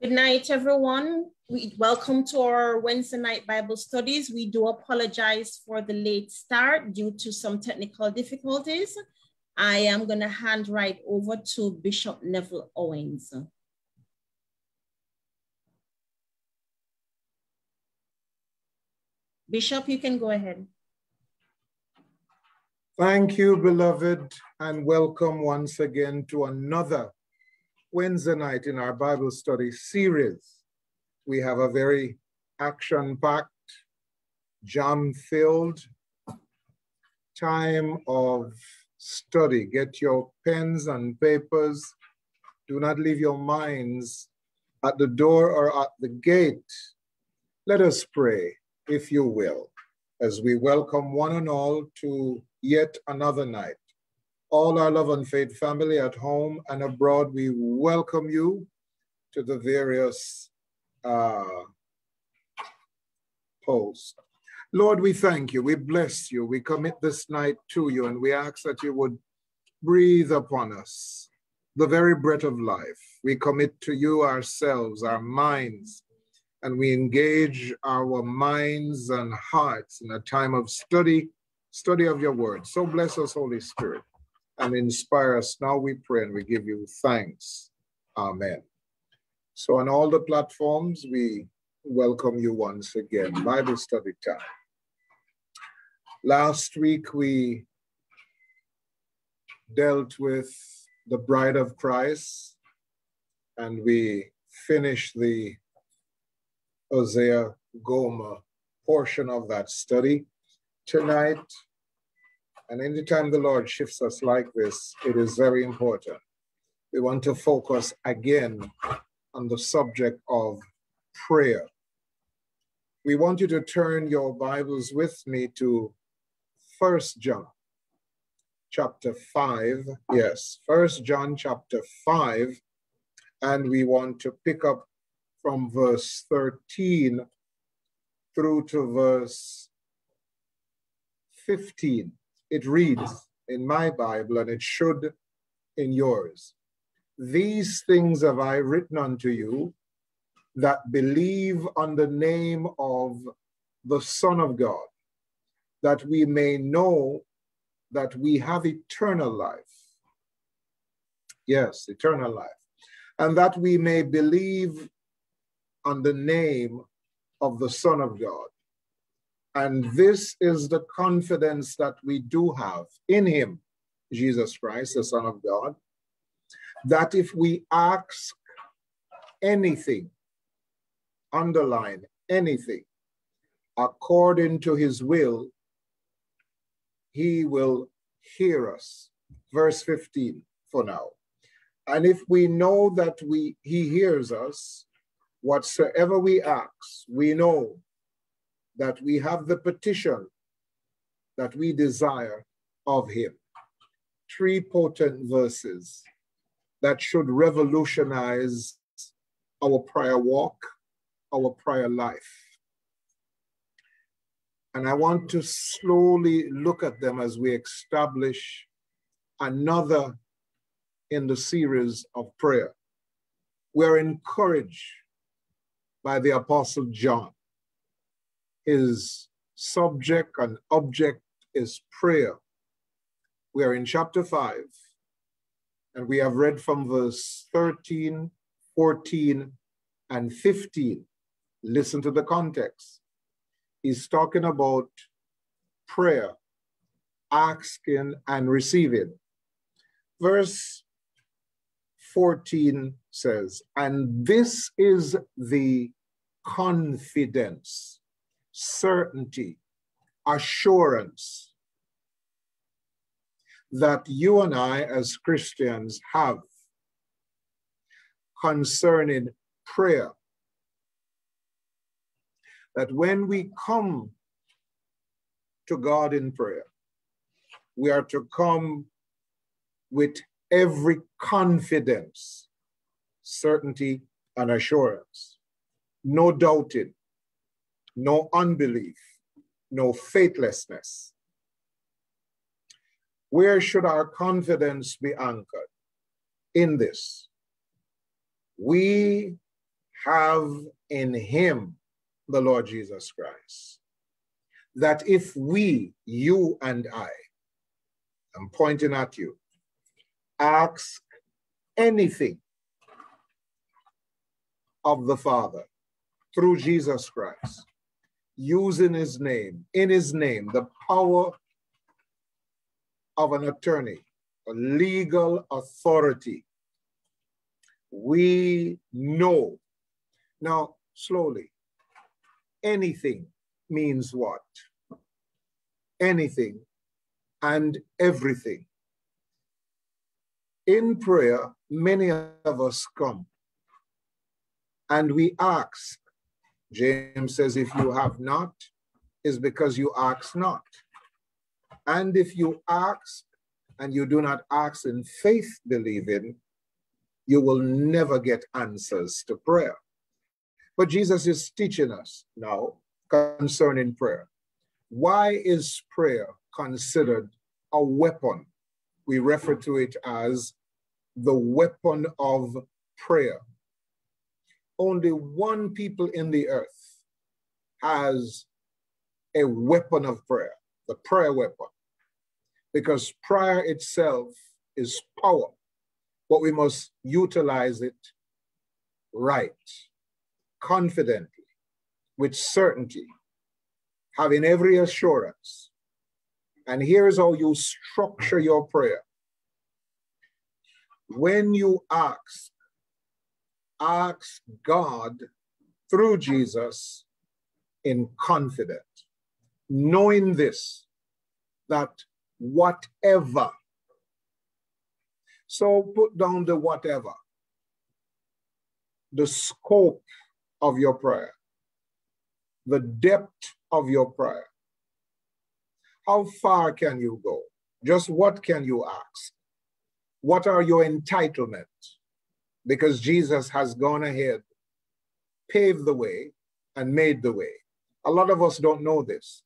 Good night, everyone. We welcome to our Wednesday night Bible studies. We do apologize for the late start due to some technical difficulties. I am going to hand right over to Bishop Neville Owens. Bishop, you can go ahead. Thank you, beloved, and welcome once again to another Wednesday night in our Bible study series. We have a very action packed, jam filled time of study. Get your pens and papers. Do not leave your minds at the door or at the gate. Let us pray, if you will, as we welcome one and all to yet another night. All our love and faith family at home and abroad, we welcome you to the various uh, posts. Lord, we thank you. We bless you. We commit this night to you, and we ask that you would breathe upon us the very breath of life. We commit to you ourselves, our minds, and we engage our minds and hearts in a time of study study of your word. So bless us, Holy Spirit, and inspire us. Now we pray and we give you thanks. Amen. So on all the platforms, we welcome you once again. Bible study time. Last week we dealt with the bride of Christ and we finished the Hosea Gomer portion of that study tonight, and anytime the Lord shifts us like this, it is very important. We want to focus again on the subject of prayer. We want you to turn your Bibles with me to First John chapter 5. Yes, First John chapter 5. And we want to pick up from verse 13 through to verse 15, it reads in my Bible, and it should in yours. These things have I written unto you that believe on the name of the Son of God, that we may know that we have eternal life. Yes, eternal life. And that we may believe on the name of the Son of God. And this is the confidence that we do have in him, Jesus Christ, the Son of God, that if we ask anything, underline anything, according to his will, he will hear us. Verse 15 for now. And if we know that we he hears us, whatsoever we ask, we know that we have the petition that we desire of him. Three potent verses that should revolutionize our prayer walk, our prayer life. And I want to slowly look at them as we establish another in the series of prayer. We're encouraged by the Apostle John his subject and object is prayer. We are in chapter 5, and we have read from verse 13, 14, and 15. Listen to the context. He's talking about prayer, asking and receiving. Verse 14 says, And this is the confidence certainty, assurance that you and I, as Christians, have concerning prayer. That when we come to God in prayer, we are to come with every confidence, certainty, and assurance. No doubting, no unbelief, no faithlessness. Where should our confidence be anchored? In this. We have in him the Lord Jesus Christ. That if we, you and I, I'm pointing at you, ask anything of the Father through Jesus Christ, using his name, in his name, the power of an attorney, a legal authority. We know. Now, slowly, anything means what? Anything and everything. In prayer, many of us come and we ask. James says, if you have not, is because you ask not. And if you ask and you do not ask in faith believing, you will never get answers to prayer. But Jesus is teaching us now concerning prayer. Why is prayer considered a weapon? We refer to it as the weapon of prayer. Only one people in the earth has a weapon of prayer, the prayer weapon because prayer itself is power, but we must utilize it right, confidently, with certainty, having every assurance. And here's how you structure your prayer. When you ask, ask God through Jesus in confidence, knowing this, that whatever. So put down the whatever, the scope of your prayer, the depth of your prayer. How far can you go? Just what can you ask? What are your entitlements? Because Jesus has gone ahead, paved the way, and made the way. A lot of us don't know this.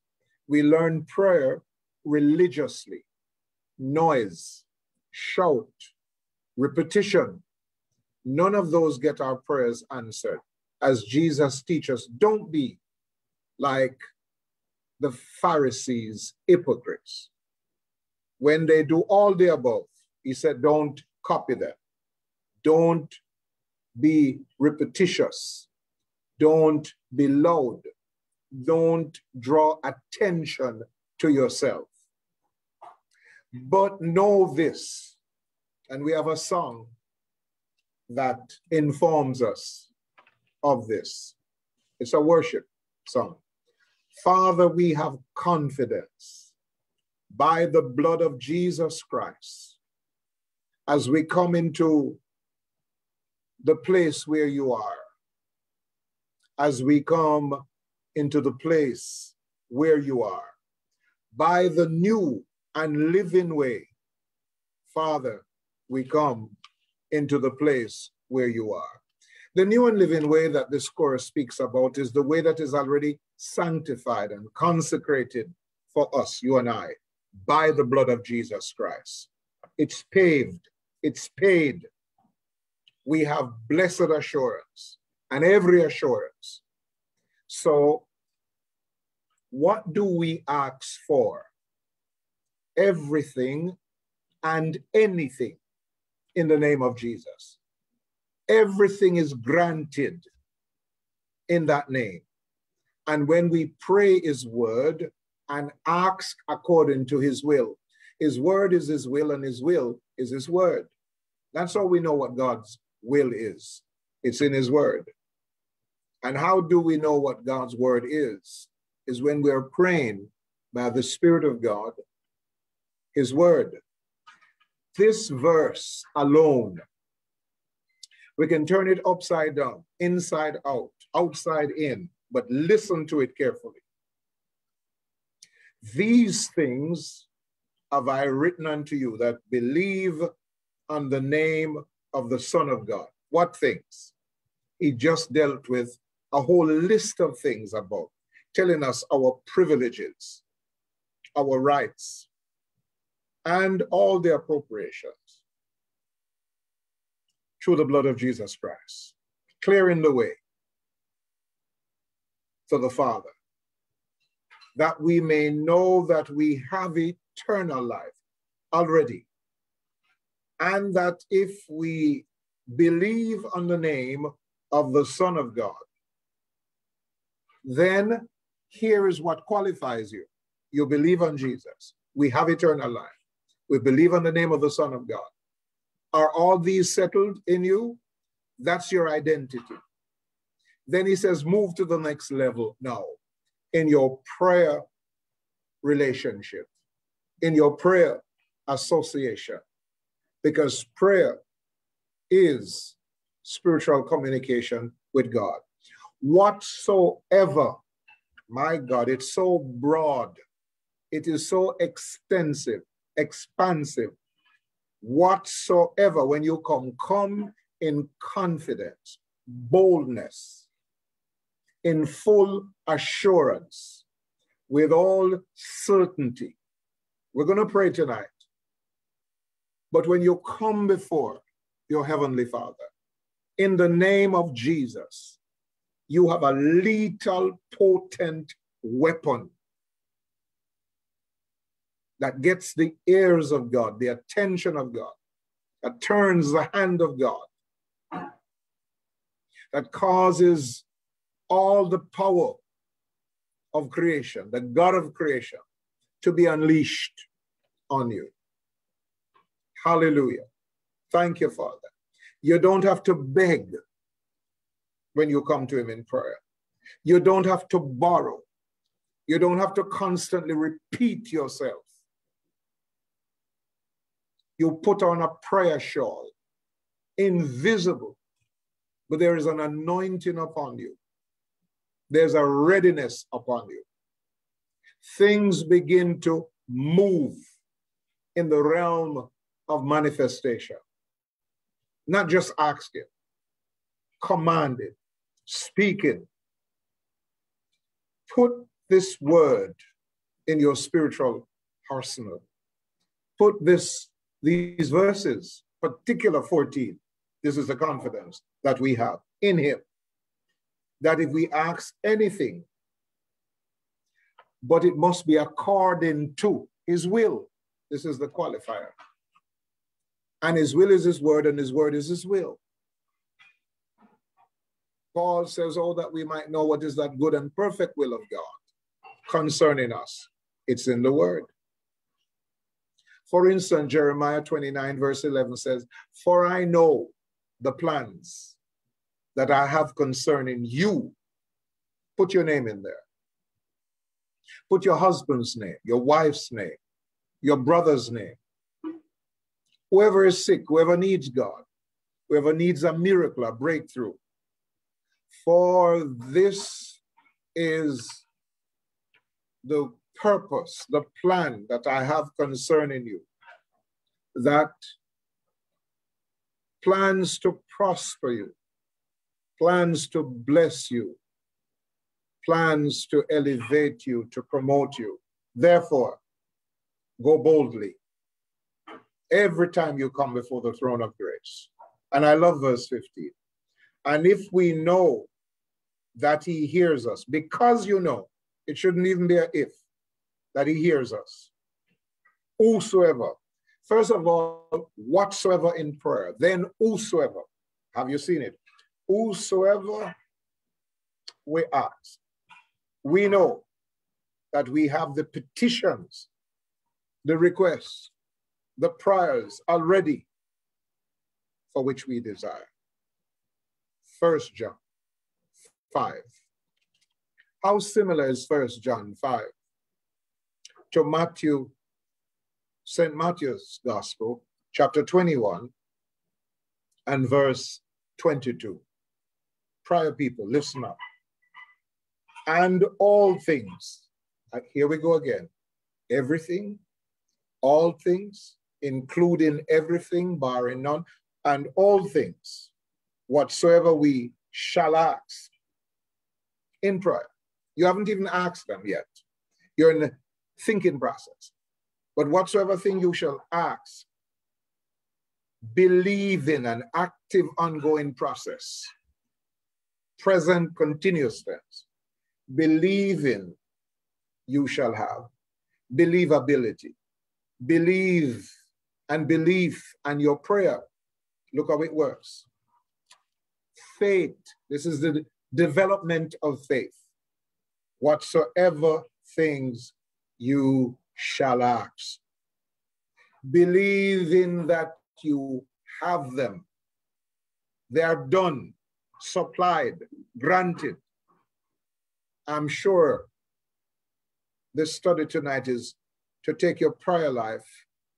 We learn prayer religiously, noise, shout, repetition. None of those get our prayers answered. As Jesus teaches, don't be like the Pharisees, hypocrites. When they do all the above, he said, don't copy them. Don't be repetitious. Don't be loud. Don't draw attention to yourself. But know this, and we have a song that informs us of this. It's a worship song. Father, we have confidence by the blood of Jesus Christ as we come into the place where you are, as we come into the place where you are, by the new and living way. Father, we come into the place where you are. The new and living way that this chorus speaks about is the way that is already sanctified and consecrated for us, you and I, by the blood of Jesus Christ. It's paved, it's paid. We have blessed assurance and every assurance. So, what do we ask for? everything and anything in the name of Jesus. Everything is granted in that name. And when we pray his word and ask according to his will, his word is his will and his will is his word. That's how we know what God's will is. It's in his word. And how do we know what God's word is? Is when we're praying by the Spirit of God his word. This verse alone, we can turn it upside down, inside out, outside in, but listen to it carefully. These things have I written unto you that believe on the name of the Son of God. What things? He just dealt with a whole list of things about telling us our privileges, our rights, and all the appropriations through the blood of Jesus Christ, clearing the way, to the Father, that we may know that we have eternal life already, and that if we believe on the name of the Son of God, then here is what qualifies you. You believe on Jesus. We have eternal life. We believe on the name of the Son of God. Are all these settled in you? That's your identity. Then he says, move to the next level now in your prayer relationship, in your prayer association, because prayer is spiritual communication with God. Whatsoever, my God, it's so broad, it is so extensive, expansive. Whatsoever, when you come, come in confidence, boldness, in full assurance, with all certainty. We're going to pray tonight. But when you come before your Heavenly Father, in the name of Jesus, you have a lethal, potent weapon that gets the ears of God, the attention of God, that turns the hand of God, that causes all the power of creation, the God of creation, to be unleashed on you. Hallelujah. Thank you, Father. You don't have to beg when you come to Him in prayer. You don't have to borrow. You don't have to constantly repeat yourself. You put on a prayer shawl, invisible, but there is an anointing upon you there's a readiness upon you. Things begin to move in the realm of manifestation. Not just asking, commanding, speaking. Put this word in your spiritual arsenal. Put this, these verses, particular 14. This is the confidence that we have in him that if we ask anything, but it must be according to his will. This is the qualifier. And his will is his word, and his word is his will. Paul says, Oh, that we might know what is that good and perfect will of God concerning us. It's in the word. For instance, Jeremiah 29, verse 11 says, For I know the plans that I have concerning you. Put your name in there. Put your husband's name, your wife's name, your brother's name. Whoever is sick, whoever needs God, whoever needs a miracle, a breakthrough. For this is the purpose, the plan that I have concerning you, that plans to prosper you, plans to bless you, plans to elevate you, to promote you. Therefore, go boldly every time you come before the throne of grace. And I love verse 15. And if we know that he hears us, because you know, it shouldn't even be a if, that he hears us. Whosoever, first of all, whatsoever in prayer, then whosoever. Have you seen it? whosoever we ask, we know that we have the petitions, the requests, the prayers already for which we desire. First John 5. How similar is First John 5 to Matthew, St. Matthew's Gospel, chapter 21 and verse 22? prior people, listen up. And all things, uh, here we go again. Everything, all things, including everything, barring none, and all things, whatsoever we shall ask in prayer. You haven't even asked them yet. You're in the thinking process. But whatsoever thing you shall ask, believe in an active, ongoing process present continuous tense. Believe in, you shall have. Believability. Believe and belief and your prayer. Look how it works. Faith. This is the development of faith. Whatsoever things you shall ask. Believe in that you have them. They are done, supplied, granted. I'm sure this study tonight is to take your prayer life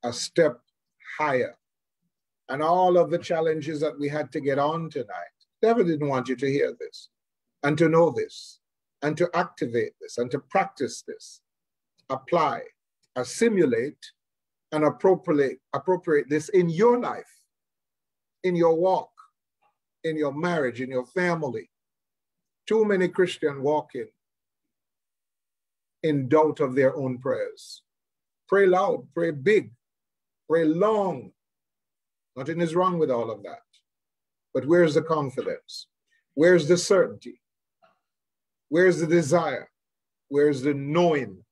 a step higher. And all of the challenges that we had to get on tonight, devil didn't want you to hear this and to know this and to activate this and to practice this, apply, assimilate, and appropriate, appropriate this in your life, in your walk, in your marriage, in your family. Too many Christians walking in doubt of their own prayers. Pray loud, pray big, pray long. Nothing is wrong with all of that. But where's the confidence? Where's the certainty? Where's the desire? Where's the knowing?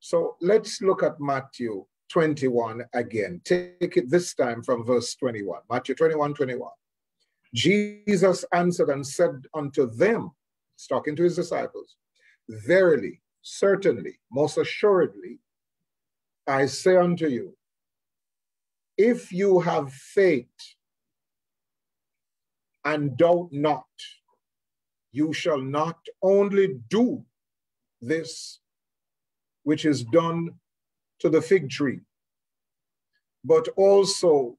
So let's look at Matthew 21 again. Take it this time from verse 21. Matthew 21 21. Jesus answered and said unto them, He's talking to his disciples. Verily, certainly, most assuredly, I say unto you, if you have faith and doubt not, you shall not only do this which is done to the fig tree, but also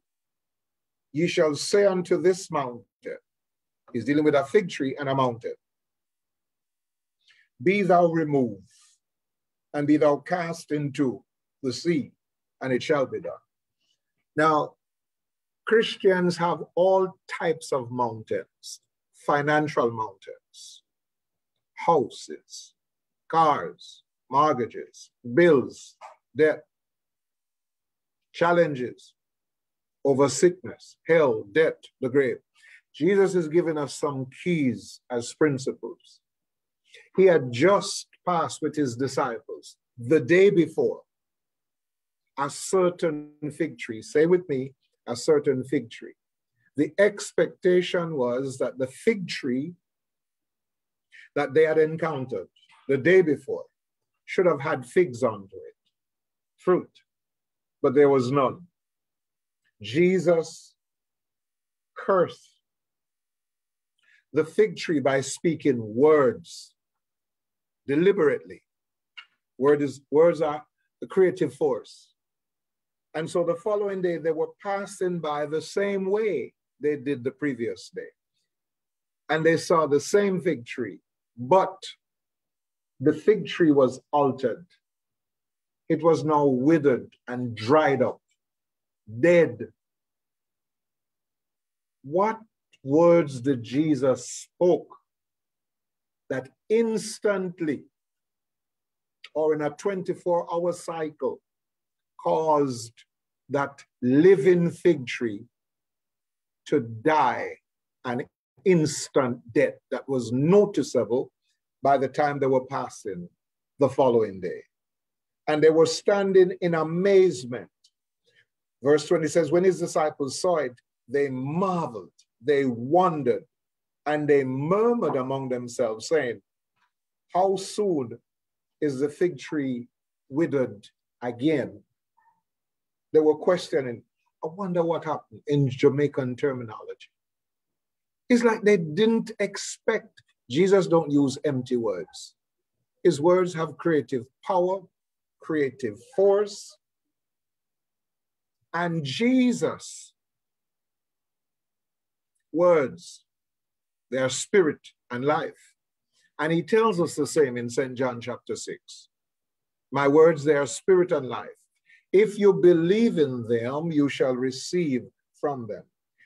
ye shall say unto this mountain, he's dealing with a fig tree and a mountain, be thou removed, and be thou cast into the sea, and it shall be done. Now, Christians have all types of mountains, financial mountains, houses, cars, mortgages, bills, debt, challenges over sickness, hell, debt, the grave. Jesus is giving us some keys as principles he had just passed with his disciples the day before a certain fig tree. Say with me, a certain fig tree. The expectation was that the fig tree that they had encountered the day before should have had figs onto it, fruit, but there was none. Jesus cursed the fig tree by speaking words deliberately. Word is, words are the creative force. And so the following day, they were passing by the same way they did the previous day. And they saw the same fig tree, but the fig tree was altered. It was now withered and dried up, dead. What words did Jesus spoke that instantly or in a 24 hour cycle caused that living fig tree to die an instant death that was noticeable by the time they were passing the following day. And they were standing in amazement. Verse 20 says, When his disciples saw it, they marveled, they wondered, and they murmured among themselves, saying, How soon is the fig tree withered again? They were questioning, I wonder what happened in Jamaican terminology. It's like they didn't expect. Jesus don't use empty words. His words have creative power, creative force. And Jesus' words they are spirit and life. And he tells us the same in St. John chapter 6. My words, they are spirit and life. If you believe in them, you shall receive from them.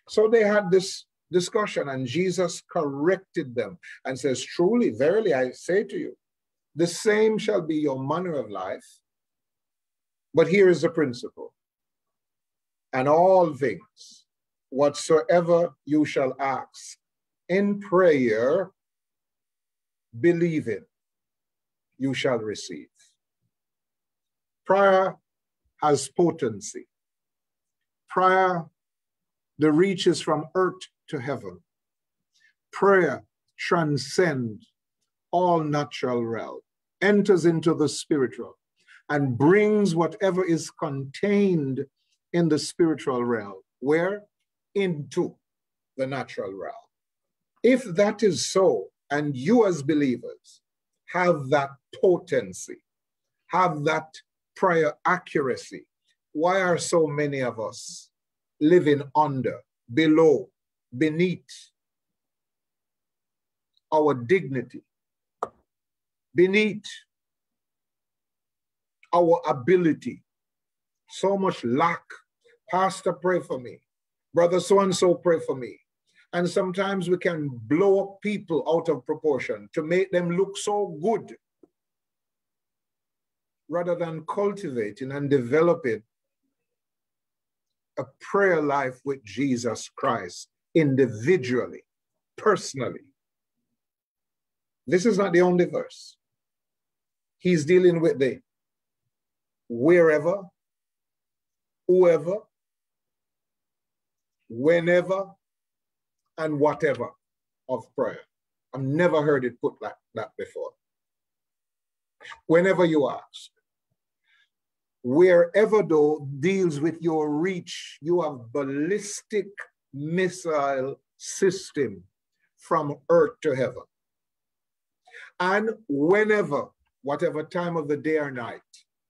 So they had this discussion, and Jesus corrected them and says, Truly, verily, I say to you, the same shall be your manner of life. But here is the principle. And all things, whatsoever you shall ask in prayer, believing, you shall receive. Prayer has potency. Prayer, the reaches from earth to heaven. Prayer transcends all natural realm, enters into the spiritual, and brings whatever is contained in the spiritual realm. Where? Into the natural realm. If that is so, and you as believers have that potency, have that prior accuracy, why are so many of us living under, below, beneath our dignity, beneath our ability? So much lack. Pastor, pray for me. Brother so and so, pray for me. And sometimes we can blow up people out of proportion to make them look so good rather than cultivating and developing a prayer life with Jesus Christ individually, personally. This is not the only verse. He's dealing with the wherever, whoever, whenever, and whatever of prayer. I've never heard it put like that before. Whenever you ask, wherever though deals with your reach, you have ballistic missile system from earth to heaven. And whenever, whatever time of the day or night,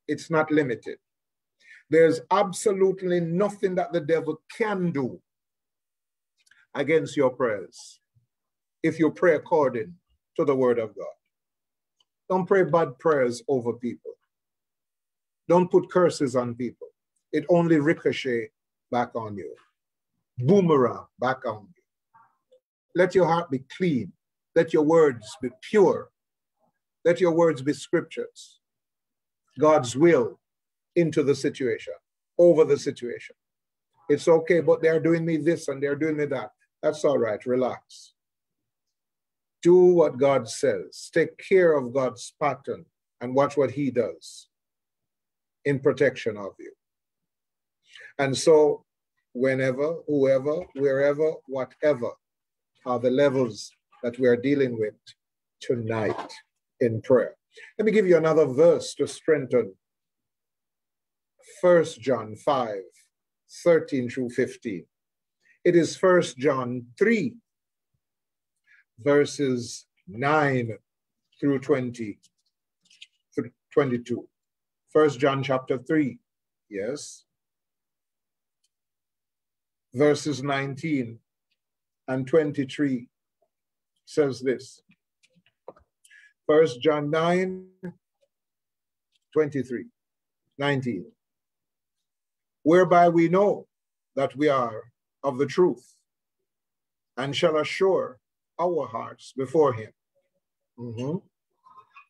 it's not limited. There's absolutely nothing that the devil can do against your prayers if you pray according to the word of God. Don't pray bad prayers over people. Don't put curses on people. It only ricochet back on you. Boomerang back on you. Let your heart be clean. Let your words be pure. Let your words be scriptures. God's will into the situation, over the situation. It's okay, but they're doing me this and they're doing me that. That's all right. Relax. Do what God says. Take care of God's pattern and watch what He does in protection of you. And so, whenever, whoever, wherever, whatever are the levels that we are dealing with tonight in prayer. Let me give you another verse to strengthen. First John 5, 13 through 15. It is First John 3, verses 9 through 20, 22. First John chapter 3, yes. Verses 19 and 23 says this. First John 9, 23, 19. Whereby we know that we are of the truth and shall assure our hearts before him. Mm-hmm.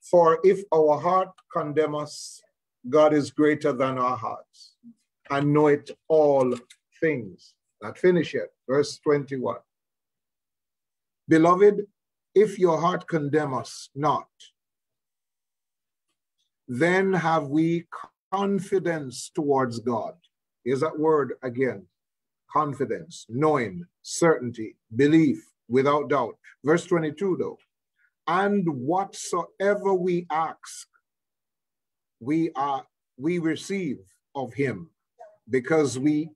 For if our heart condemn us, God is greater than our hearts and know it all things. Not finish yet. Verse 21. Beloved, if your heart condemn us not, then have we confidence towards God. Here's that word again confidence, knowing, certainty, belief, without doubt. Verse 22, though, and whatsoever we ask, we are we receive of him because we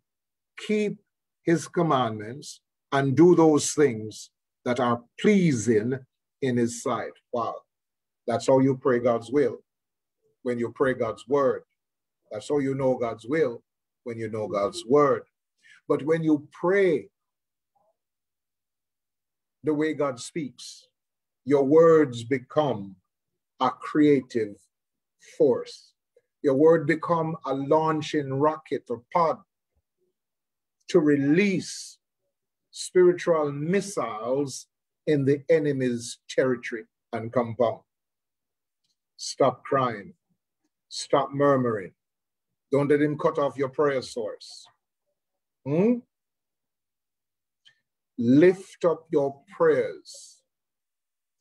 keep his commandments and do those things that are pleasing in his sight. Wow. That's how you pray God's will. When you pray God's word. That's how you know God's will when you know God's word. But when you pray the way God speaks, your words become a creative force. Your word become a launching rocket or pod to release spiritual missiles in the enemy's territory and compound. Stop crying. Stop murmuring. Don't let him cut off your prayer source. Hmm? Lift up your prayers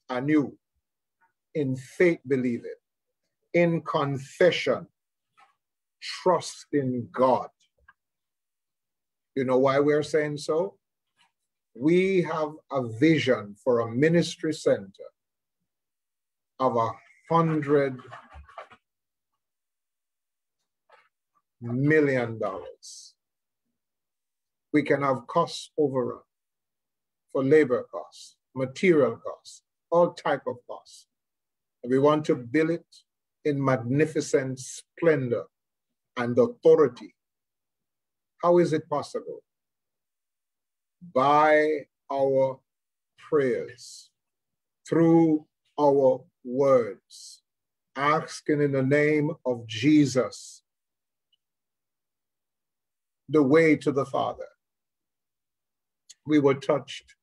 anew in faith believe it. In confession, trust in God. You know why we're saying so? We have a vision for a ministry center of a hundred million dollars. We can have cost overrun for labor costs, material costs, all type of costs. And we want to build it in magnificent splendor and authority. How is it possible? By our prayers, through our words, asking in the name of Jesus the way to the Father. We were touched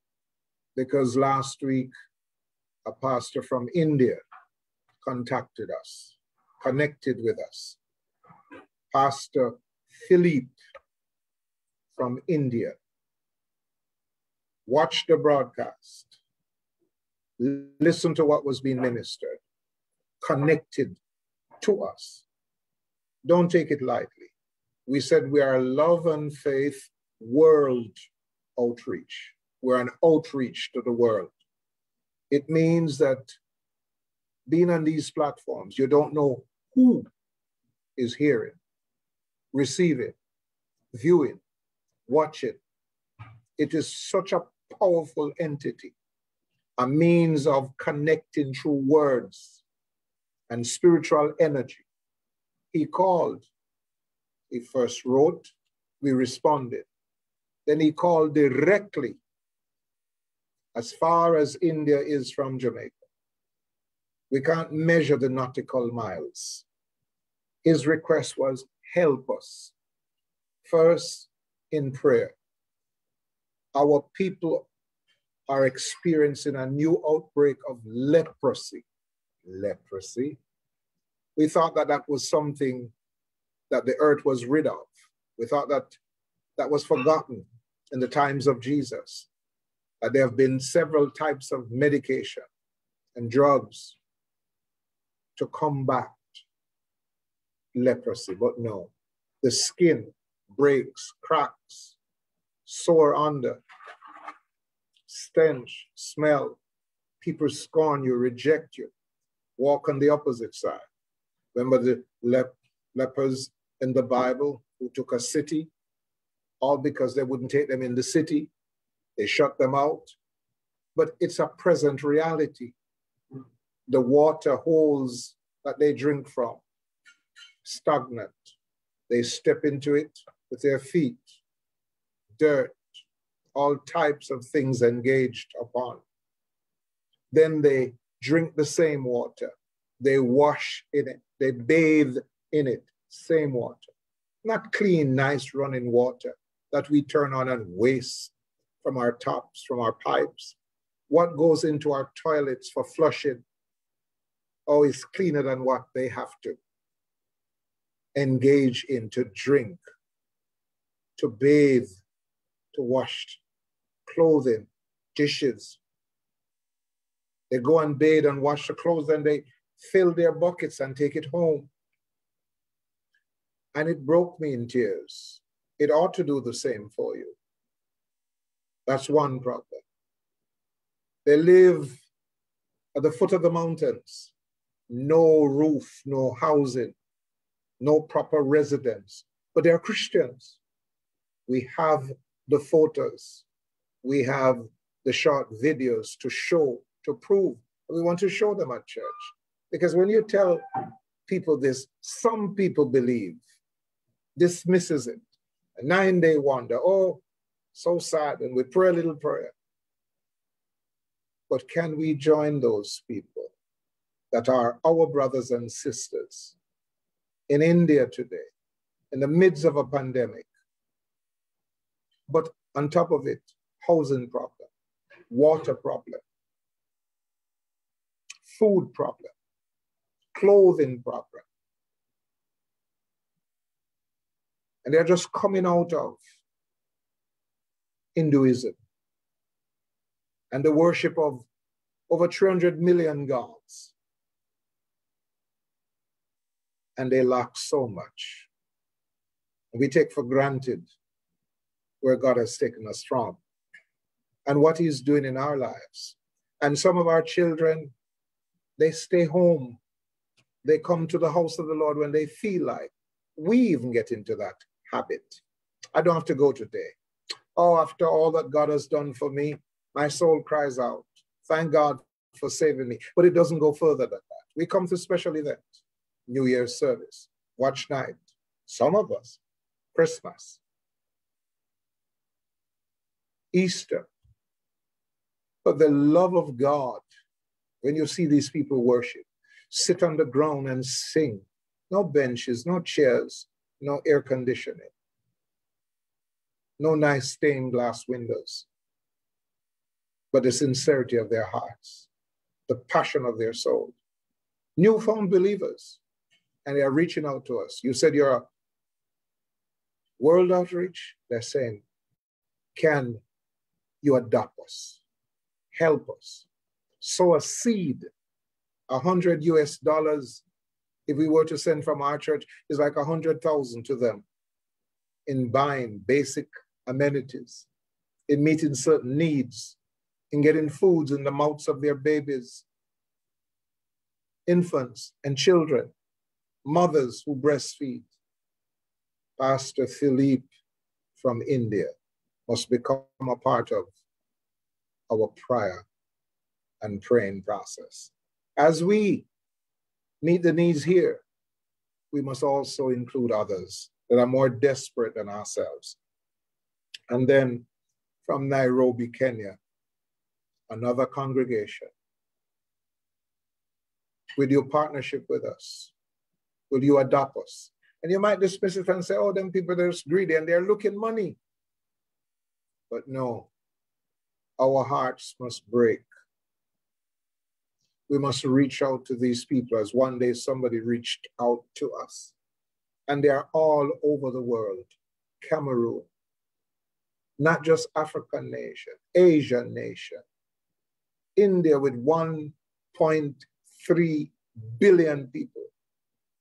because last week a pastor from India contacted us, connected with us. Pastor Philippe from India watched the broadcast, listened to what was being ministered, connected to us. Don't take it lightly. We said we are love and faith world outreach. We're an outreach to the world. It means that being on these platforms, you don't know who is hearing, receiving, viewing, watching. It is such a powerful entity, a means of connecting through words and spiritual energy. He called, he first wrote, we responded. Then he called directly as far as India is from Jamaica. We can't measure the nautical miles. His request was help us. First, in prayer. Our people are experiencing a new outbreak of leprosy. Leprosy. We thought that that was something that the earth was rid of. We thought that that was forgotten in the times of Jesus. Uh, there have been several types of medication and drugs to combat leprosy, but no, the skin breaks, cracks, sore under, stench, smell, people scorn you, reject you, walk on the opposite side. Remember the lep- lepers in the Bible who took a city, all because they wouldn't take them in the city they shut them out. But it's a present reality. The water holes that they drink from, stagnant. They step into it with their feet, dirt, all types of things engaged upon. Then they drink the same water. They wash in it. They bathe in it, same water. Not clean, nice running water that we turn on and waste from our taps, from our pipes, what goes into our toilets for flushing, is cleaner than what they have to engage in, to drink, to bathe, to wash clothing, dishes. They go and bathe and wash the clothes, and they fill their buckets and take it home. And it broke me in tears. It ought to do the same for you. That's one problem. They live at the foot of the mountains, no roof, no housing, no proper residence, but they're Christians. We have the photos, we have the short videos to show, to prove. We want to show them at church. Because when you tell people this, some people believe, dismisses it. A nine day wonder, oh, so sad, and we pray a little prayer. But can we join those people that are our brothers and sisters in India today, in the midst of a pandemic? But on top of it, housing problem, water problem, food problem, clothing problem. And they're just coming out of Hinduism and the worship of over 300 million gods and they lack so much. We take for granted where God has taken us from and what He's doing in our lives. And some of our children, they stay home. They come to the house of the Lord when they feel like. We even get into that habit. I don't have to go today. Oh, after all that God has done for me, my soul cries out, Thank God for saving me. But it doesn't go further than that. We come to special events, New Year's service, watch night, some of us, Christmas, Easter. But the love of God, when you see these people worship, sit on the ground and sing, no benches, no chairs, no air conditioning, no nice stained glass windows, but the sincerity of their hearts, the passion of their soul. Newfound believers, and they are reaching out to us. You said you're a world outreach. They're saying, Can you adopt us? Help us. Sow a seed. A hundred US dollars, if we were to send from our church, is like a hundred thousand to them in buying basic amenities, in meeting certain needs, in getting foods in the mouths of their babies, infants and children, mothers who breastfeed. Pastor Philippe from India must become a part of our prayer and praying process. As we meet the needs here, we must also include others that are more desperate than ourselves. And then from Nairobi, Kenya, another congregation. with your partnership with us? Will you adopt us? And you might dismiss it and say, oh, them people, they're greedy and they're looking money. But no, our hearts must break. We must reach out to these people as one day somebody reached out to us. And they are all over the world Cameroon, not just African nation, Asian nation, India with 1.3 billion people,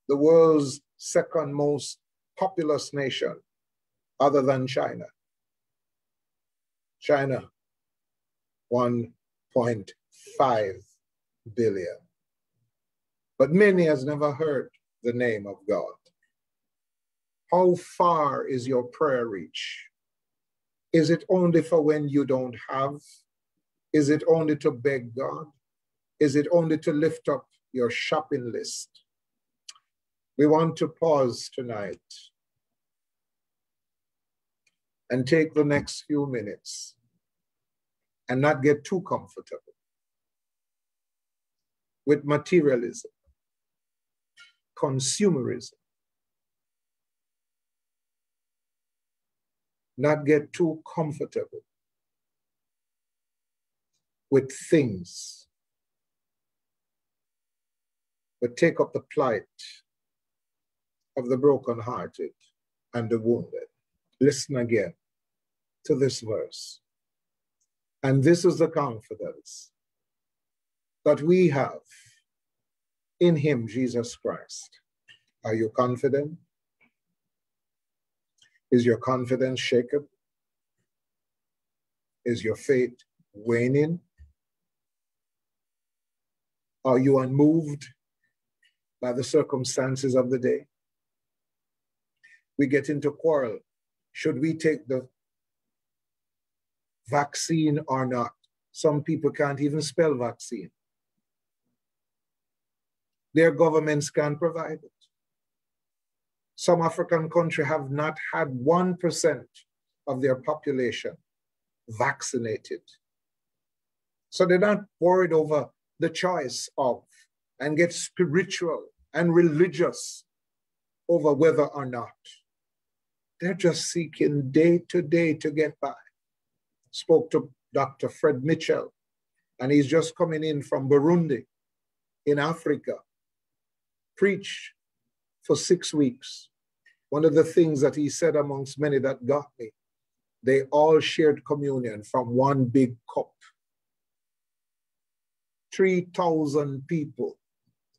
the world's second most populous nation other than China. China, 1.5 billion. But many has never heard the name of God. How far is your prayer reach? Is it only for when you don't have? Is it only to beg God? Is it only to lift up your shopping list? We want to pause tonight and take the next few minutes and not get too comfortable with materialism, consumerism, not get too comfortable with things, but take up the plight of the brokenhearted and the wounded. Listen again to this verse. And this is the confidence that we have in Him, Jesus Christ. Are you confident? Is your confidence shaken? Is your faith waning? Are you unmoved by the circumstances of the day? We get into quarrel. Should we take the vaccine or not? Some people can't even spell vaccine. Their governments can't provide it. Some African countries have not had 1% of their population vaccinated. So they're not worried over the choice of and get spiritual and religious over whether or not. They're just seeking day to day to get by. Spoke to Dr. Fred Mitchell, and he's just coming in from Burundi in Africa. Preach for six weeks. One of the things that he said amongst many that got me, they all shared communion from one big cup. 3,000 people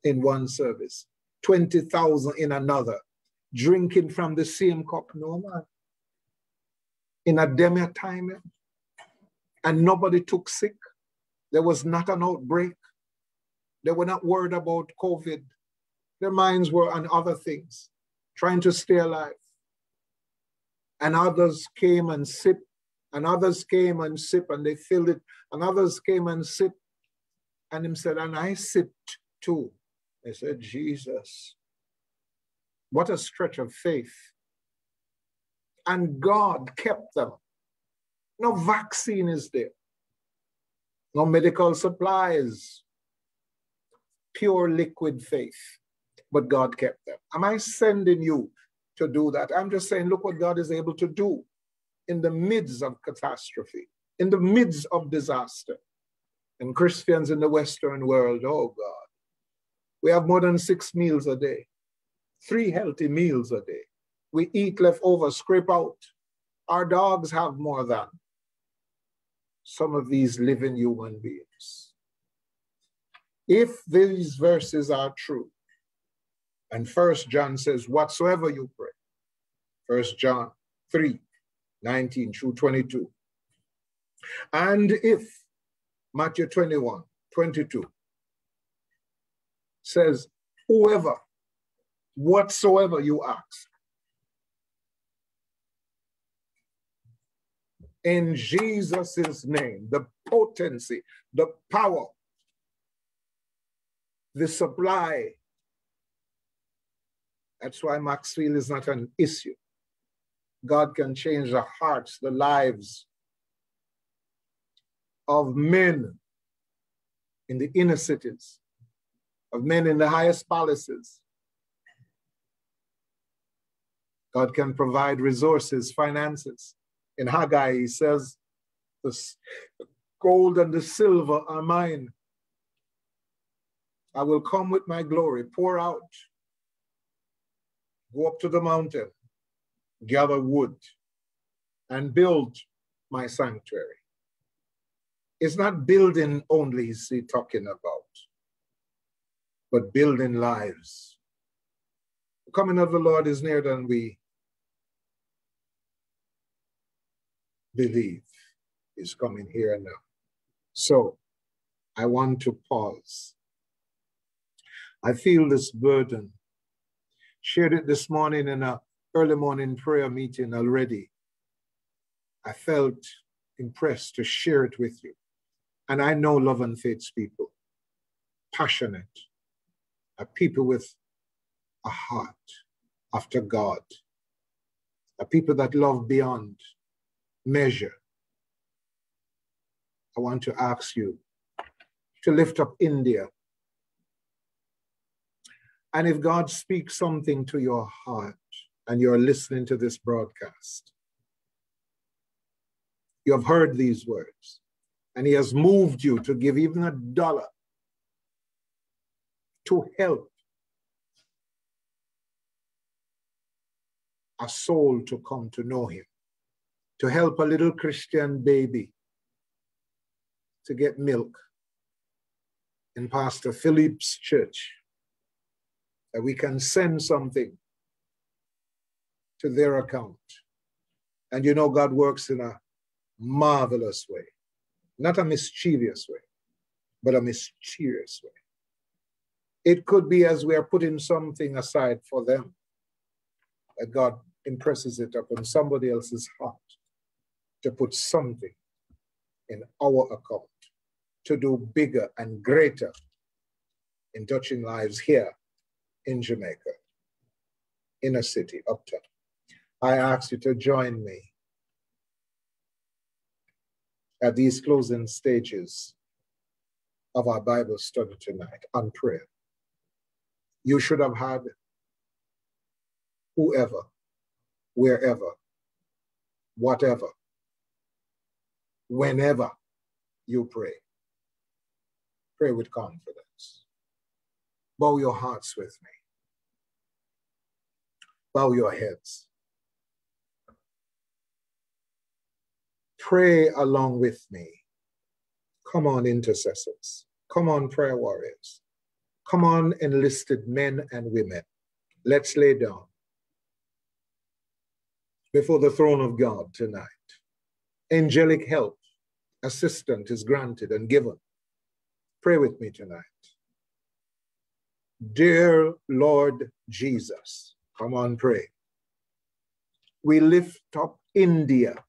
in one service. 20,000 in another, drinking from the same cup. No, man. In a demi time, and nobody took sick. There was not an outbreak. They were not worried about COVID. Their minds were on other things, trying to stay alive. And others came and sipped, and others came and sipped, and they filled it, and others came and sipped. And him said, and I sipped too. They said, Jesus, what a stretch of faith. And God kept them. No vaccine is there. No medical supplies. Pure liquid faith. But God kept them. Am I sending you to do that? I'm just saying, look what God is able to do in the midst of catastrophe, in the midst of disaster. And Christians in the Western world, oh God, we have more than six meals a day, three healthy meals a day. We eat leftover, scrape out. Our dogs have more than some of these living human beings. If these verses are true, and First John says, whatsoever you pray, First John 3, 19 through 22. And if Matthew 21, 22 says, whoever, whatsoever you ask, in Jesus' name, the potency, the power, the supply. That's why Maxfield is not an issue. God can change the hearts, the lives of men in the inner cities, of men in the highest palaces. God can provide resources, finances, in Haggai, he says, the gold and the silver are mine. I will come with my glory, pour out, go up to the mountain, gather wood, and build my sanctuary. It's not building only, is he talking about, but building lives. The coming of the Lord is nearer than we believe is coming here and now. So I want to pause. I feel this burden. Shared it this morning in a early morning prayer meeting already. I felt impressed to share it with you. And I know love and Faith's people, passionate, a people with a heart after God, a people that love beyond measure, I want to ask you to lift up India. And if God speaks something to your heart and you're listening to this broadcast, you have heard these words, and He has moved you to give even a dollar to help a soul to come to know Him to help a little Christian baby to get milk in Pastor Philip's church, that we can send something to their account. And you know, God works in a marvelous way, not a mischievous way, but a mysterious way. It could be as we are putting something aside for them, that God impresses it upon somebody else's heart to put something in our account to do bigger and greater in touching lives here in Jamaica, in a city, uptown. I ask you to join me at these closing stages of our Bible study tonight on prayer. You should have had whoever, wherever, whatever whenever you pray. Pray with confidence. Bow your hearts with me. Bow your heads. Pray along with me. Come on, intercessors. Come on, prayer warriors. Come on, enlisted men and women. Let's lay down before the throne of God tonight. Angelic help, assistant is granted and given. Pray with me tonight. Dear Lord Jesus, come on, pray. We lift up India,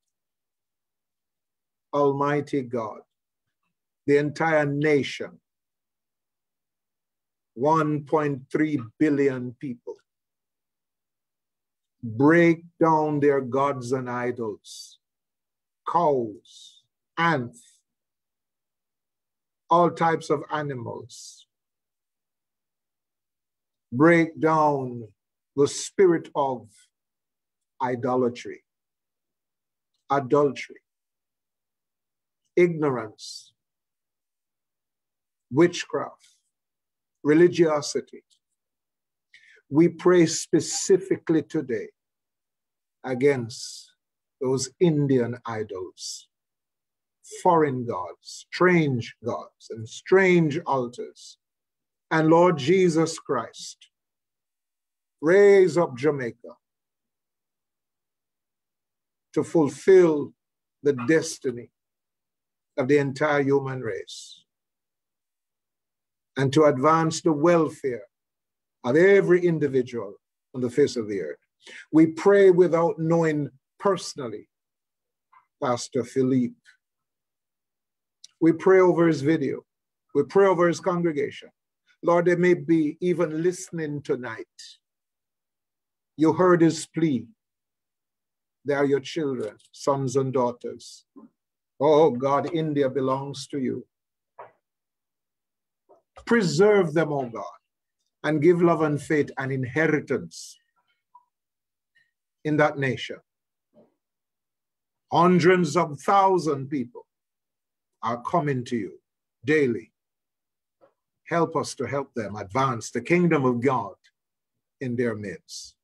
Almighty God, the entire nation, 1.3 billion people. Break down their gods and idols, cows, ants, all types of animals. Break down the spirit of idolatry, adultery, ignorance, witchcraft, religiosity. We pray specifically today against those Indian idols, foreign gods, strange gods, and strange altars. And Lord Jesus Christ, raise up Jamaica to fulfill the destiny of the entire human race and to advance the welfare of every individual on the face of the earth. We pray without knowing personally Pastor Philippe. We pray over his video. We pray over his congregation. Lord, they may be even listening tonight. You heard his plea. They are your children, sons and daughters. Oh God, India belongs to you. Preserve them, oh God, and give love and faith an inheritance in that nation. Hundreds of thousand people are coming to you daily. Help us to help them advance the kingdom of God in their midst.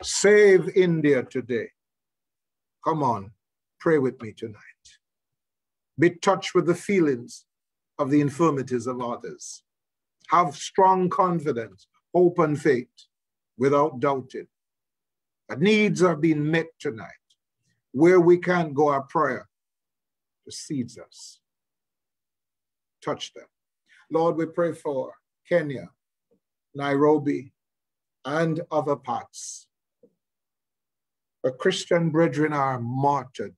Save India today. Come on, pray with me tonight. Be touched with the feelings of the infirmities of others. Have strong confidence, hope, and faith without doubting. The needs are being met tonight. Where we can't go, our prayer precedes us. Touch them. Lord, we pray for Kenya, Nairobi, and other parts. The Christian brethren are martyred,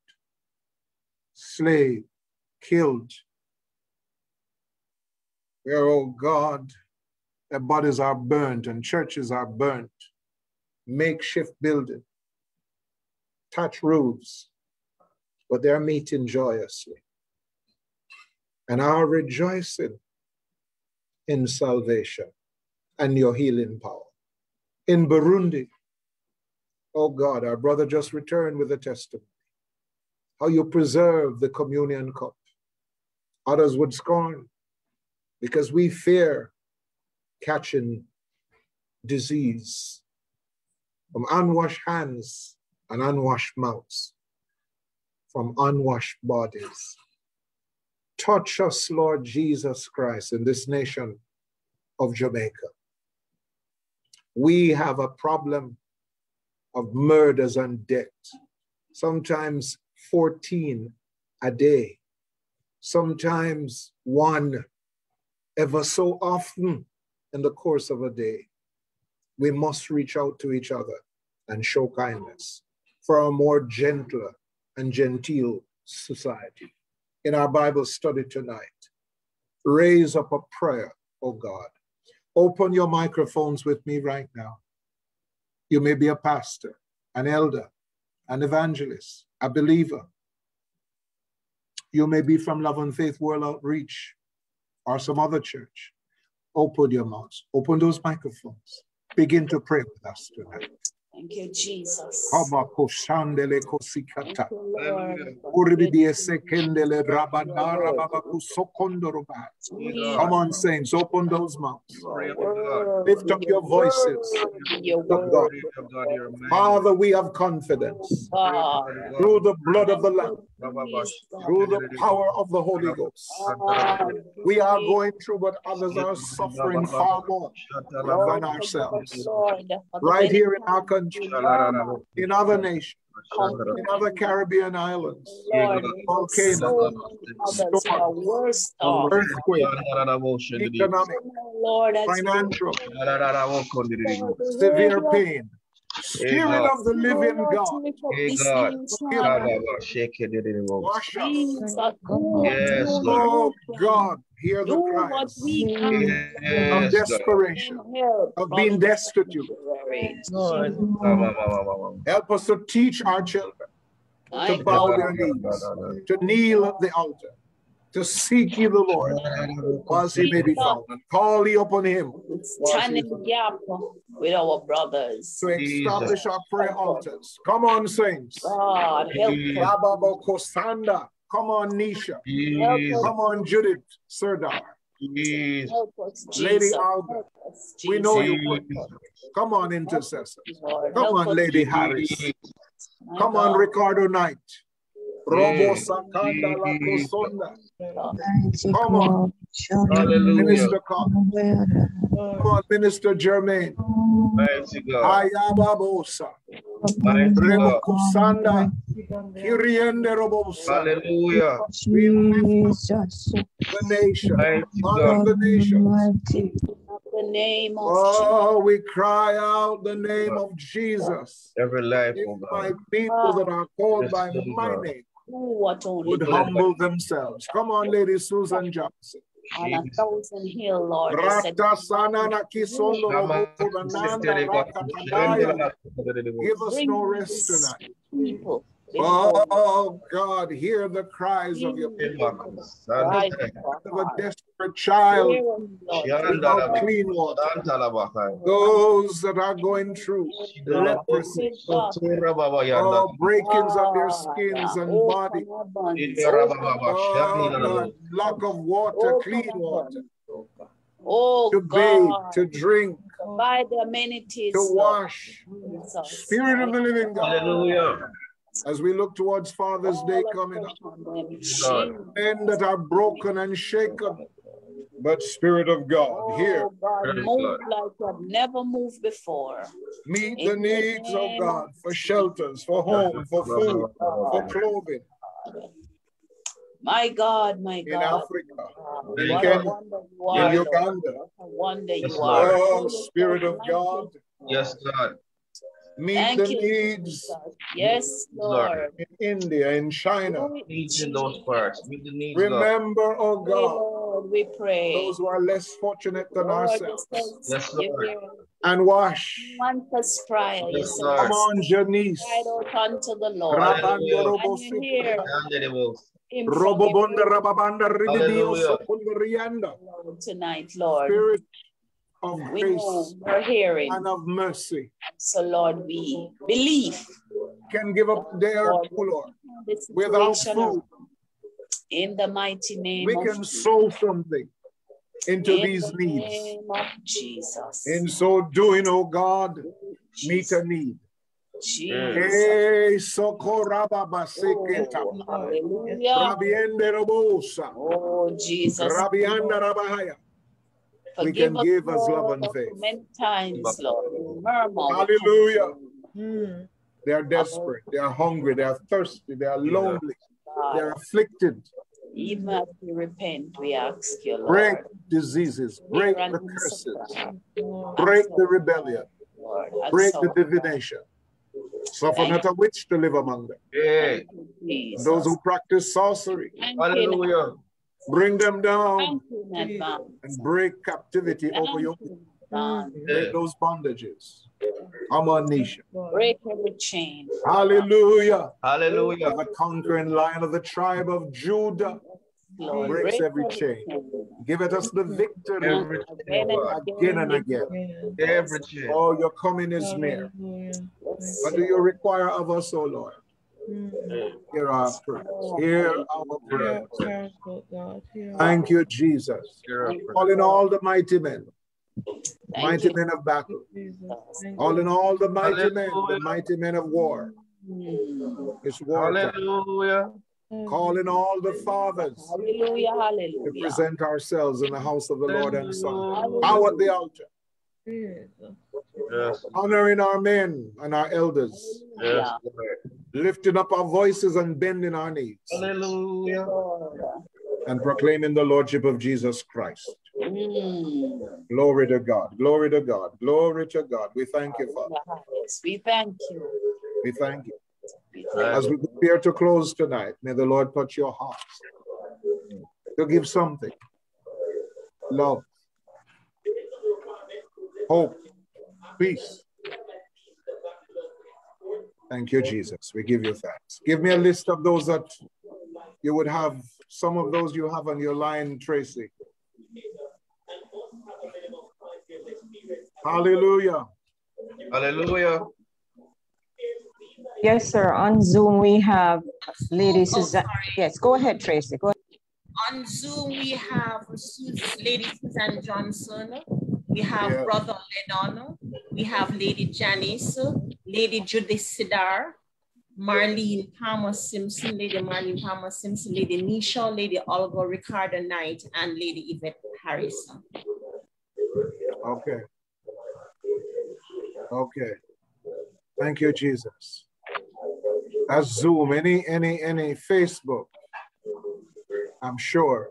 slaved, killed, where, oh God, their bodies are burnt and churches are burnt, makeshift building, touch roofs, but they're meeting joyously. And our rejoicing in salvation and your healing power. In Burundi, oh God, our brother just returned with a testimony how you preserve the communion cup. Others would scorn, because we fear catching disease from unwashed hands and unwashed mouths, from unwashed bodies. Touch us, Lord Jesus Christ, in this nation of Jamaica. We have a problem of murders and death, sometimes 14 a day, sometimes one ever so often in the course of a day, we must reach out to each other and show kindness for a more gentler and genteel society. In our Bible study tonight, raise up a prayer, oh God. Open your microphones with me right now. You may be a pastor, an elder, an evangelist, a believer. You may be from Love and Faith World Outreach or some other church, open your mouths, open those microphones, begin to pray with us tonight. Thank you, Jesus. Come on, saints, open those mouths. Lift up your voices. Father, we have confidence. Through the blood of the Lamb through the power of the Holy Ghost. We are going through, but others are suffering far more than ourselves. Right here in our country, in other nations in other Caribbean islands, volcanoes, storms, earthquakes, economic, financial, severe pain. Spirit of the living God. Wash us. Yes, Oh God, hear the cries yes, of desperation, of being destitute. Help us to teach our children to bow their knees, to kneel at the altar, to seek ye the Lord whilst he may be found, and call ye upon him. Stand in gap with our brothers. To establish our prayer altars. Come on, saints. God, help us. Come on, Nisha. Come on, Judith Serdar. Help us, Lady Alba, we know you. Come on, intercessor. Come on, Lady Harris. Come on, Ricardo Knight. Robo Sakanda La Cosonda. Come on. Hallelujah. Minister Come on, Minister Germain. Ayababosa. Remo Kusanda. Kiriende Robosa. Hallelujah. We lift the nation. One of the nations. The name of Oh, we cry out the name of Jesus. Every life, If oh my people that are called by oh my name what only would you humble themselves. Come on, Lady Susan Johnson. on a thousand hill, Lord. You said, Rata sanana kisondo robo rananda rakatadaya. Give us no rest tonight. people before Oh God, hear the cries of your people. Right, Of a desperate child Hear us, Lord. without clean water. Those that are going through leprosy, oh, breakings of their skins and body. Oh, God, lack of water, clean water, Oh, to bathe, to drink, By the amenities, to wash. Jesus. Spirit of the living God, Hallelujah. As we look towards Father's Day coming up, men that are broken and shaken, but Spirit of God, oh, here, Oh, God, move like you have never moved before. meet the needs, oh God, for shelters, for home, for food, for clothing My God, my in God. Africa, God, in what Kenya, a wonder you in Uganda. Lord. What a wonder you Lord. are. Oh, Spirit of God, Yes, God. Meet Thank the you, needs Jesus. Yes, Lord. Lord. in India, in China. Do it, Needs in those parts. Meet the needs, God. Remember, oh God, Lord, we pray. those who are less fortunate than Lord, ourselves, Yes, Lord. and wash. want us cry. You Yes, Lord. Come on, Janice. cried out unto the Lord. Hallelujah. And you hear Unbelievable. him from Robobonda every rababanda ribidio Hallelujah. sokundrianda. Tonight, Lord. Spirit of We grace we're hearing. and of mercy So, Lord, we believe. can give up there, Lord, oh Lord, without food. in the mighty name We can Jesus. sow something into in these the needs. name of Jesus. In so doing, oh God, meet a need. Jesus. Eh, hey. Oh, hallelujah. Oh, Jesus. Rabianda we can us, give us love and faith. Many times, Lord. Murmur. Hallelujah. Hmm. They are desperate. They are hungry. They are thirsty. They are lonely. They are afflicted. Even as we repent, we ask you, Lord. Break diseases. Break the curses. Break the rebellion. Lord. Break the divination. Suffer Thank not a witch to live among them. Hey. Those who practice sorcery, Hallelujah. Bring them down Thank you in advance. and break captivity over your you in advance. break those bondages. Come on, nation. Break every chain. Hallelujah. Hallelujah. The conquering lion of the tribe of Judah Lord. breaks Break every chain. Give it us the victory Every Again and again and again. Every chain. Oh, your coming is near. What do you require of us, O Lord? Hear our prayers. Hear our prayers. Thank you, Jesus. Calling all the mighty men, Thank mighty you. men of battle, all in all the mighty men, the mighty men of war. Mm. It's war. Hallelujah. calling all the fathers Hallelujah, to hallelujah. present ourselves in the house of the Lord and Son. Hallelujah. Bow at the altar, Yes, honoring our men and our elders, yes, lifting up our voices and bending our knees, Hallelujah. And proclaiming the Lordship of Jesus Christ. Mm. Glory to God, glory to God, glory to God. We thank you, Father. Yes, we thank you. We thank you. As we prepare to close tonight, may the Lord touch your hearts to give something love, hope, peace. Thank you, Jesus. We give you thanks. Give me a list of those that you would have, some of those you have on your line, Tracy. Hallelujah. Hallelujah. Yes, sir. On Zoom, we have Lady Oh, Suzanne. sorry. Yes, go ahead, Tracy. Go ahead. On Zoom, we have Sus- Lady Suzanne Johnson. We have Yeah. Brother Lennon. We have Lady Janice, Lady Judith Sidar, Marlene Palmer Simpson, Lady Marlene Palmer Simpson, Lady Nisha, Lady Olga Ricardo Knight, and Lady Yvette Harrison. Okay. Okay. Thank you, Jesus. That's Zoom. Any, any, any Facebook? I'm sure.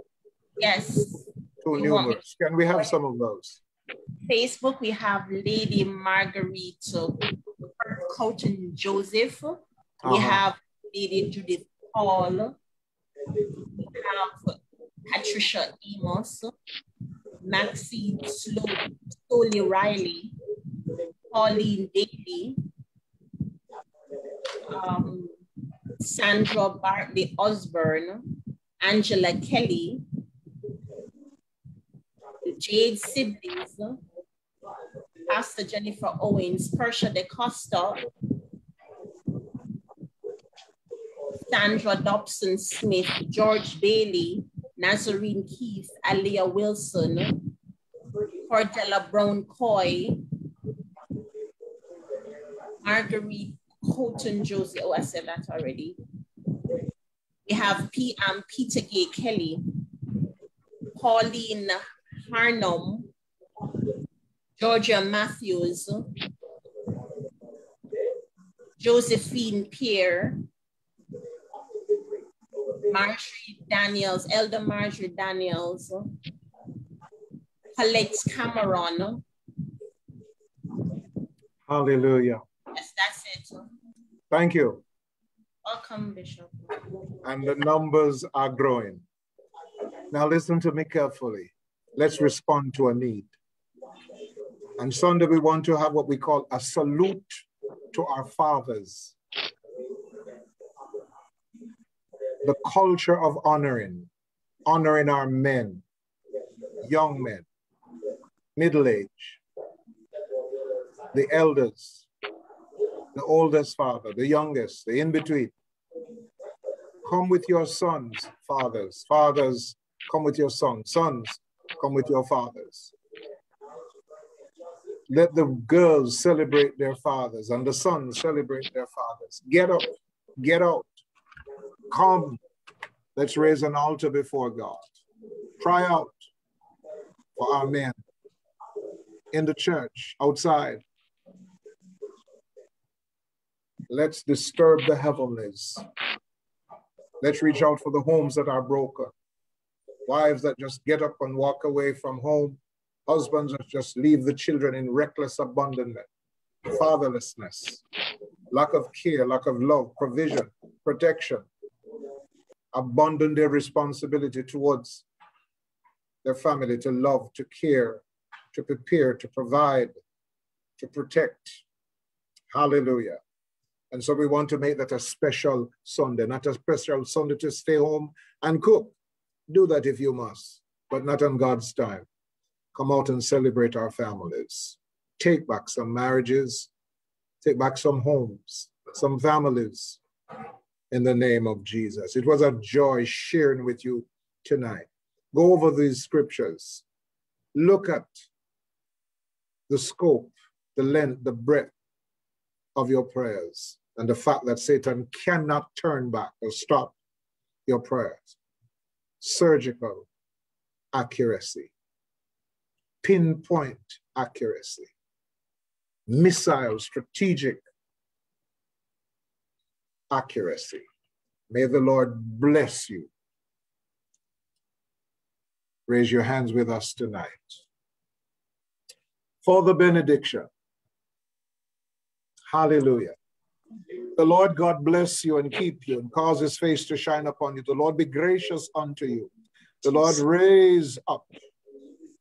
Yes, Too numerous. Can we have some of those? Facebook, we have Lady Margarita Coughton Joseph. We Uh-huh. have Lady Judith Paul. We have Patricia Amos, Maxine Slow, Stoley Riley, Pauline Daly, um, Sandra Bartley Osborne, Angela Kelly, Jade Siblings, Pastor Jennifer Owens, Persia De Costa, Sandra Dobson Smith, George Bailey, Nazarene Keith, Aliyah Wilson, Cordella Brown Coy, Marguerite Houghton Josie. Oh, I said that already. We have P. Um, Peter Gay Kelly, Pauline Harnum, Georgia Matthews, Josephine Pierre, Marjorie Daniels, Elder Marjorie Daniels, Colette Cameron. Hallelujah. Yes, that's it. Thank you. Welcome, Bishop. And the numbers are growing. Now listen to me carefully. Let's respond to a need. And Sunday, we want to have what we call a salute to our fathers. The culture of honoring, honoring our men, young men, middle age, the elders, the oldest father, the youngest, the in between. Come with your sons, fathers. Fathers, come with your sons. Sons, come with your fathers. Let the girls celebrate their fathers and the sons celebrate their fathers. Get up, get out, come. Let's raise an altar before God. Cry out for our men in the church, outside. Let's disturb the heavenlies. Let's reach out for the homes that are broken. Wives that just get up and walk away from home. Husbands just leave the children in reckless abandonment, fatherlessness, lack of care, lack of love, provision, protection. Abandon their responsibility towards their family to love, to care, to prepare, to provide, to protect. Hallelujah. And so we want to make that a special Sunday, not a special Sunday to stay home and cook. Do that if you must, but not on God's time. Come out and celebrate our families. Take back some marriages, take back some homes, some families in the name of Jesus. It was a joy sharing with you tonight. Go over these scriptures. Look at the scope, the length, the breadth of your prayers and the fact that Satan cannot turn back or stop your prayers. Surgical accuracy, pinpoint accuracy, missile strategic accuracy. May the Lord bless you. Raise your hands with us tonight. For the benediction. Hallelujah. The Lord God bless you and keep you and cause his face to shine upon you. The Lord be gracious unto you. The Lord raise up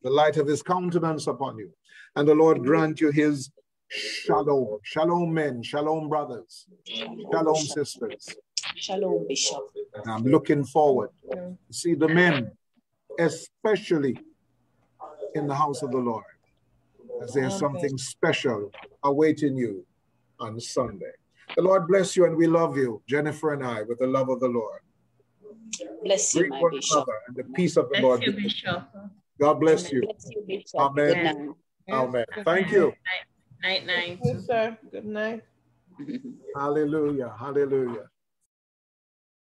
the light of his countenance upon you. And the Lord grant you his shalom. Shalom, men. Shalom, brothers. Shalom, sisters. Shalom, Bishop. And I'm looking forward to see the men, especially in the house of the Lord, as there's Okay. something special awaiting you on Sunday. The Lord bless you and we love you, Jennifer and I, with the love of the Lord. Bless you, Greet my Bishop. and the peace of the Bless Lord. you, be with you. Bishop. God bless you. Bless you, Amen. Good. Amen. Thank you. Night, night. Yes, sir. Good night. Hallelujah. Hallelujah.